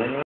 winning.